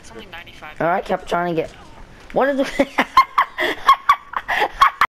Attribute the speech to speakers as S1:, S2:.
S1: it's only 95.
S2: i kept trying to get. What is the.